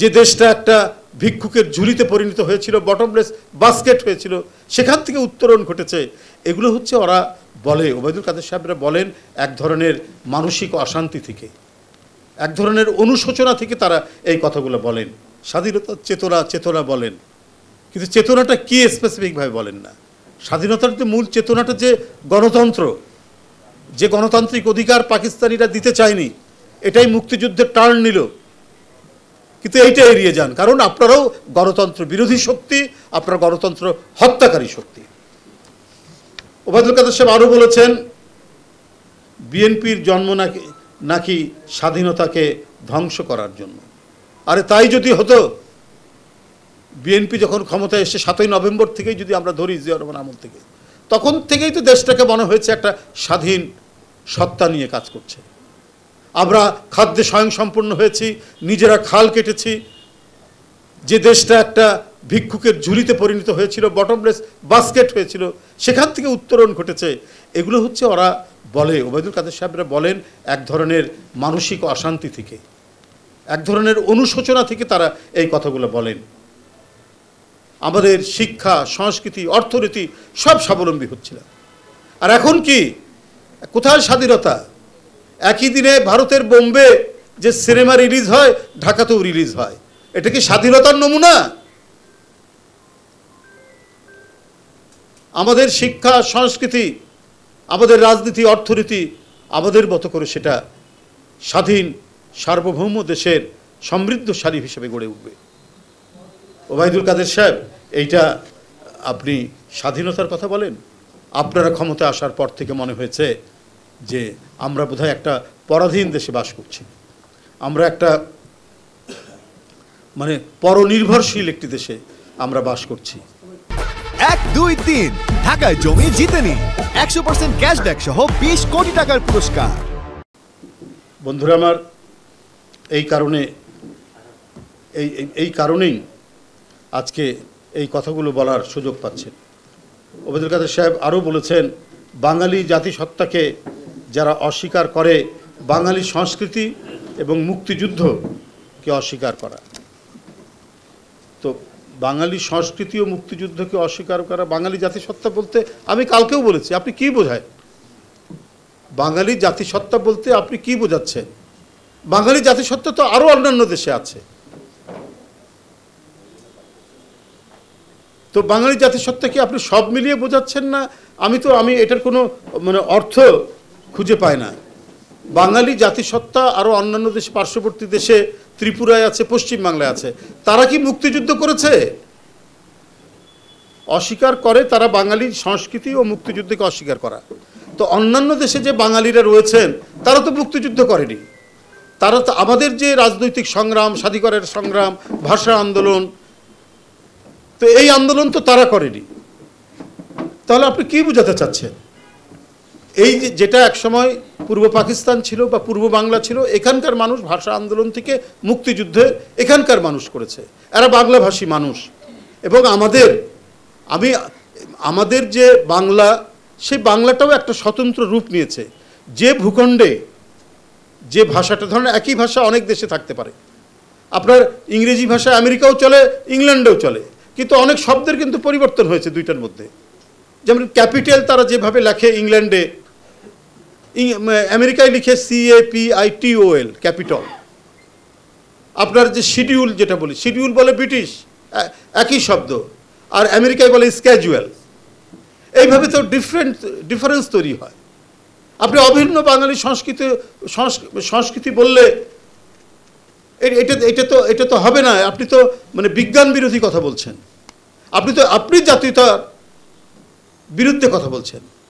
যে দেশটা একটা ভিক্ষুকের ঝুলিতে পরিণত হয়েছিল বটমলেস বাস্কেট হয়েছিল, সেখান থেকে উত্তরণ ঘটেছে। এগুলো হচ্ছে ওরা বলে, ওবায়দুল কাদের সাহেবরা বলেন, এক ধরনের মানসিক অশান্তি থেকে। এক ধরনের অনুশোচনা থেকে তারা এই কথাগুলো বলেন। স্বাধীনতার চেতনা চেতনা বলেন। কিন্তু চেতনাটা কী স্পেসিফিকভাবে বলেন না? স্বাধীনতার যে মূল চেতনাটা যে গণতন্ত্র, যে গণতান্ত্রিক অধিকার পাকিস্তানিরা দিতে চায়নি, এটাই মুক্তিযুদ্ধের টার্ন নিল। কিন্তু এইটা এড়িয়ে যান। কারণ আপনারাও গণতন্ত্র বিরোধী শক্তি, আপনার গণতন্ত্র হত্যাকারী শক্তি। ওবায়দুল কাদের সাহেব আরও বলেছেন, বিএনপির জন্ম নাকি নাকি স্বাধীনতাকে ধ্বংস করার জন্য। আরে তাই যদি হতো, বিএনপি যখন ক্ষমতায় এসে সাতই নভেম্বর থেকেই যদি আমরা ধরি জিয়া রহমান আমল থেকে, তখন থেকেই তো দেশটাকে মনে হয়েছে একটা স্বাধীন সত্তা নিয়ে কাজ করছে। আমরা খাদ্যে স্বয়ংসম্পূর্ণ হয়েছি, নিজেরা খাল কেটেছি। যে দেশটা একটা ভিক্ষুকের ঝুলিতে পরিণত হয়েছিল বটমলেস বাস্কেট হয়েছিল, সেখান থেকে উত্তরণ ঘটেছে। এগুলো হচ্ছে ওরা বলে, ওবায়দুল কাদের সাহেবরা বলেন, এক ধরনের মানসিক অশান্তি থেকে, এক ধরনের অনুশোচনা থেকে তারা এই কথাগুলো বলেন। আমাদের শিক্ষা, সংস্কৃতি, অর্থনীতি সব স্বাবলম্বী হচ্ছিল আর এখন কি? কোথায় স্বাধীনতা? একই দিনে ভারতের বোম্বে যে সিনেমা রিলিজ হয়, ঢাকাতেও রিলিজ হয়। এটা কি স্বাধীনতার নমুনা? আমাদের শিক্ষা, সংস্কৃতি, আমাদের রাজনীতি, অর্থনীতি, আমাদের মতো করে সেটা স্বাধীন, সার্বভৌম দেশের সমৃদ্ধশালী হিসেবে গড়ে উঠবে। ওবায়দুল কাদের সাহেব, এইটা আপনি স্বাধীনতার কথা বলেন? আপনারা ক্ষমতা আসার পর থেকে মনে হয়েছে যে আমরা বোধহয় একটা পরাধীন দেশে বাস করছি। আমরা একটা মানে পরনির্ভরশীল একটি দেশে আমরা বাস করছি। এক দুই তিন। ঢাকায় জমি জিতে নিন একশো পার্সেন্ট ক্যাশব্যাক সহ বিশ কোটি টাকার পুরস্কার। বন্ধুরা আমার এই কারণে এই এই- এই কারণেই আজকে এই কথাগুলো বলার সুযোগ পাচ্ছেন। ওবেদুল কাদের সাহেব আরও বলেছেন বাঙালি জাতিসত্তাকে যারা অস্বীকার করে বাঙালি সংস্কৃতি এবং মুক্তিযুদ্ধকে অস্বীকার করা? তো বাঙালি সংস্কৃতি ও মুক্তিযুদ্ধকে অস্বীকার করা বাঙালি জাতিসত্তা বলতে আমি কালকেও বলেছি, আপনি কি বোঝায়? বাঙালি জাতিসত্তা বলতে আপনি কি বোঝাচ্ছেন? বাঙালি জাতিসত্তা তো আরও অন্যান্য দেশে আছে। তো বাঙালি জাতিসত্তাকে আপনি সব মিলিয়ে বোঝাচ্ছেন না? আমি তো, আমি এটার কোনো মানে অর্থ খুঁজে পায় না। বাঙালি জাতিসত্তা আরও অন্যান্য দেশে, পার্শ্ববর্তী দেশে, ত্রিপুরায় আছে, পশ্চিমবাংলায় আছে। তারা কি মুক্তিযুদ্ধ করেছে? অস্বীকার করে তারা বাঙালি সংস্কৃতি ও মুক্তিযুদ্ধকে অস্বীকার করা। তো অন্যান্য দেশে যে বাঙালিরা রয়েছেন, তারা তো মুক্তিযুদ্ধ করেনি। তারা তো আমাদের যে রাজনৈতিক সংগ্রাম, স্বাধিকারের সংগ্রাম, ভাষা আন্দোলন, তো এই আন্দোলন তো তারা করেনি। তাহলে আপনি কি বোঝাতে চাচ্ছেন? এই যেটা একসময় পূর্ব পাকিস্তান ছিল বা পূর্ব বাংলা ছিল, এখানকার মানুষ ভাষা আন্দোলন থেকে মুক্তিযুদ্ধে এখানকার মানুষ করেছে। এরা বাংলাভাষী মানুষ। এবং আমাদের, আমি, আমাদের যে বাংলা সেই বাংলাটাও একটা স্বতন্ত্র রূপ নিয়েছে। যে ভূখণ্ডে, যে ভাষাটা, ধরেন একই ভাষা অনেক দেশে থাকতে পারে। আপনার ইংরেজি ভাষা আমেরিকাও চলে, ইংল্যান্ডেও চলে। কিন্তু অনেক শব্দের কিন্তু পরিবর্তন হয়েছে দুইটার মধ্যে। যেমন ক্যাপিটাল তারা যেভাবে লেখে ইংল্যান্ডে আমেরিকায় লিখে C A P I T O L capital. আপনার যে শিডিউল যেটা বলি, শিডিউল বলে ব্রিটিশ একই শব্দ, আর আমেরিকায় বলে স্ক্যাজুয়াল। এইভাবে তো ডিফারেন্ট ডিফারেন্স তৈরি হয়। আপনি অভিন্ন বাঙালি সংস্কৃতি, সংস্ক- সংস্কৃতি বললে এটা এটা তো এটা তো হবে না। আপনি তো মানে বিজ্ঞান বিরোধী কথা বলছেন। আপনি তো, আপনি জাতীয়তার বিরুদ্ধে কথা বলছেন।